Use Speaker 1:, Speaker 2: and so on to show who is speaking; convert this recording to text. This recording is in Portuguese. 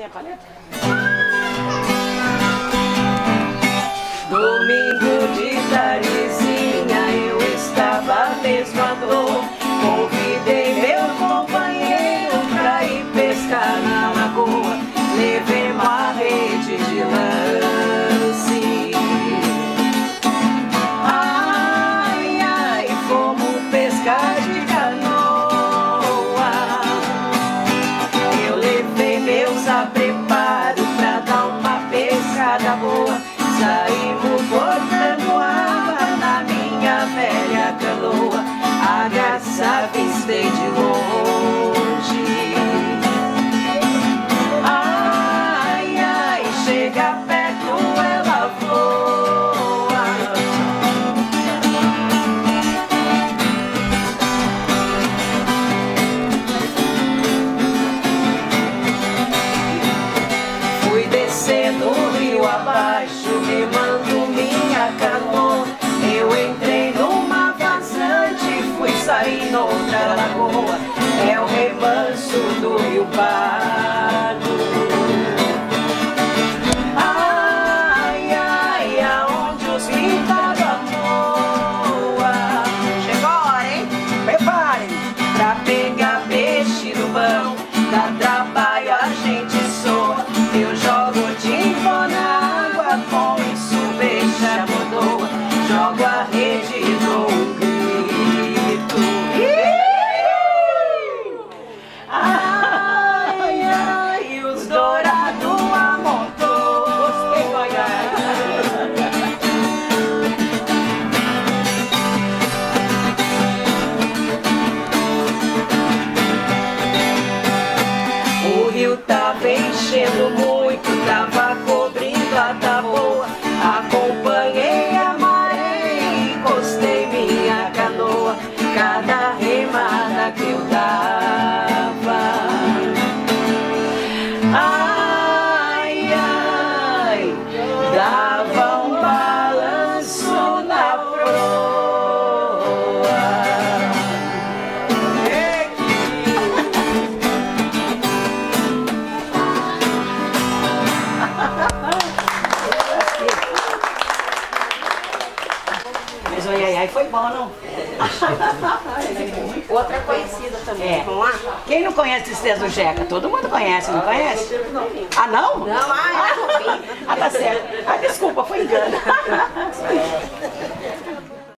Speaker 1: sem a paleta?
Speaker 2: Domingo de tardezinha eu estava mesmo à dor pescada boa. Saímos botando água na minha velha canoa. A graça avistei sair noutra lagoa. É o remanso do rio Pardo. Ai, ai, aonde os pintados à. Chegou a hora, hein? Preparem pra pegar peixe no mão. Rio tava enchendo muito, tava cobrindo a taboa. Acompanhei a maré e encostei minha canoa. Cada remada que eu dava.
Speaker 1: Mas o ai, ai foi bom, não?
Speaker 3: Outra conhecida também.
Speaker 1: É.
Speaker 3: Vamos lá?
Speaker 1: Quem não conhece Tristeza do Jeca? Todo mundo conhece, não conhece? Ah, não?
Speaker 3: Não, ah, é.
Speaker 1: Ah, tá certo. Ah, desculpa, foi engano.